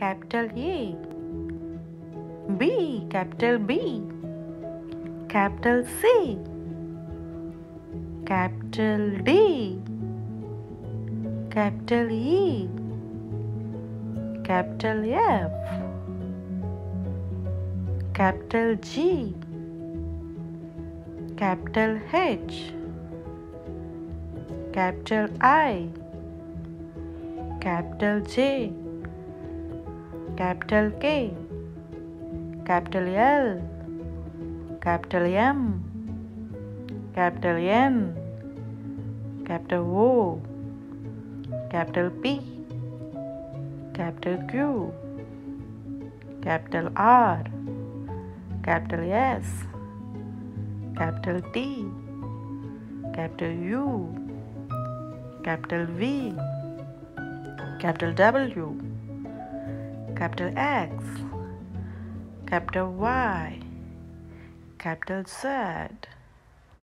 capital A. B capital B. Capital C. Capital D. Capital E. Capital F. Capital G. Capital H. Capital I. Capital J capital K capital L capital M capital N capital O capital P capital Q capital R capital S capital T capital U capital V capital W capital X capital Y capital Z